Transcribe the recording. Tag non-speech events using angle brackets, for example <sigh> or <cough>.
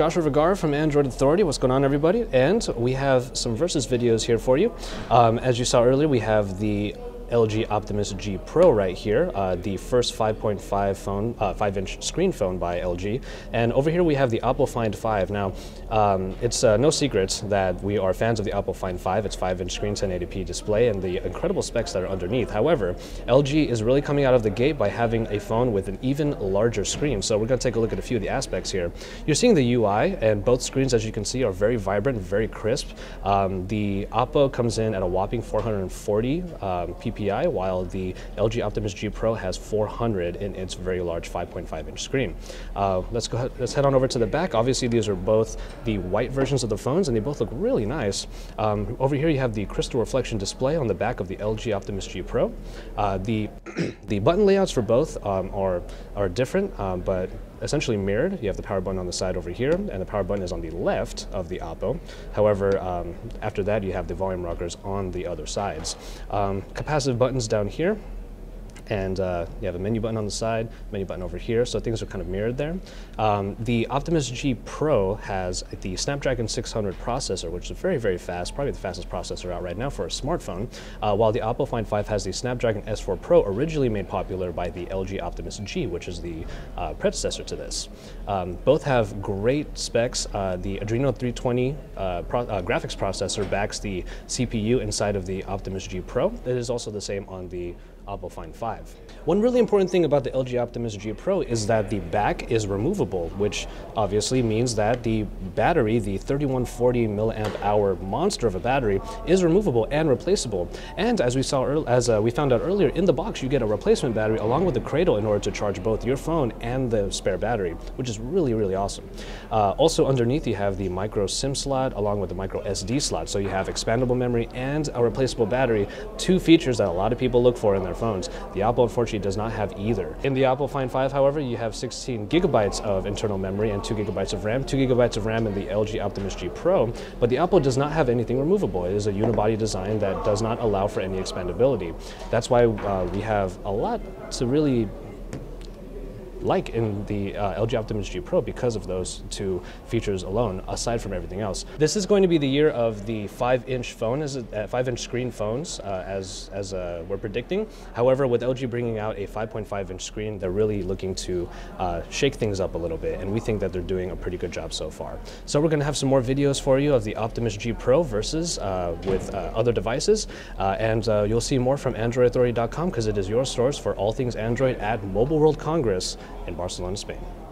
Joshua Vergara from Android Authority. What's going on, everybody? And we have some versus videos here for you. Um, as you saw earlier, we have the LG Optimus G Pro right here, uh, the first 5.5 phone, uh, 5 inch screen phone by LG. And over here we have the Oppo Find 5. Now, um, it's uh, no secret that we are fans of the Oppo Find 5. It's 5 inch screen, 1080p display, and the incredible specs that are underneath. However, LG is really coming out of the gate by having a phone with an even larger screen. So we're going to take a look at a few of the aspects here. You're seeing the UI, and both screens, as you can see, are very vibrant, very crisp. Um, the Oppo comes in at a whopping 440 um, pp PPI, while the LG Optimus G Pro has 400 in its very large 5.5 inch screen. Uh, let's go ahead, let's head on over to the back. Obviously, these are both the white versions of the phones, and they both look really nice. Um, over here, you have the crystal reflection display on the back of the LG Optimus G Pro. Uh, the <clears throat> the button layouts for both um, are are different, um, but essentially mirrored. You have the power button on the side over here, and the power button is on the left of the Oppo. However, um, after that, you have the volume rockers on the other sides. Um, capacitive buttons down here, and uh, you have a menu button on the side, menu button over here, so things are kind of mirrored there. Um, the Optimus G Pro has the Snapdragon 600 processor, which is very, very fast, probably the fastest processor out right now for a smartphone, uh, while the Oppo Find 5 has the Snapdragon S4 Pro, originally made popular by the LG Optimus G, which is the uh, predecessor to this. Um, both have great specs. Uh, the Adreno 320 uh, pro uh, graphics processor backs the CPU inside of the Optimus G Pro. It is also the same on the Oppo Find 5. One really important thing about the LG Optimus G Pro is that the back is removable, which obviously means that the battery, the 3140 milliamp hour monster of a battery, is removable and replaceable. And as we saw, as uh, we found out earlier, in the box you get a replacement battery along with the cradle in order to charge both your phone and the spare battery, which is really, really awesome. Uh, also underneath you have the micro SIM slot along with the micro SD slot, so you have expandable memory and a replaceable battery, two features that a lot of people look for in their phones. The Oppo unfortunately does not have either. In the Oppo Find 5, however, you have 16 gigabytes of internal memory and 2 gigabytes of RAM, 2 gigabytes of RAM in the LG Optimus G Pro, but the Oppo does not have anything removable. It is a unibody design that does not allow for any expandability. That's why uh, we have a lot to really like in the uh, LG Optimus G Pro because of those two features alone, aside from everything else. This is going to be the year of the five-inch phone, as uh, five-inch screen phones, uh, as as uh, we're predicting. However, with LG bringing out a 5.5-inch screen, they're really looking to uh, shake things up a little bit, and we think that they're doing a pretty good job so far. So we're going to have some more videos for you of the Optimus G Pro versus uh, with other devices, and you'll see more from AndroidAuthority.com because it is your source for all things Android at Mobile World Congress in Barcelona, Spain.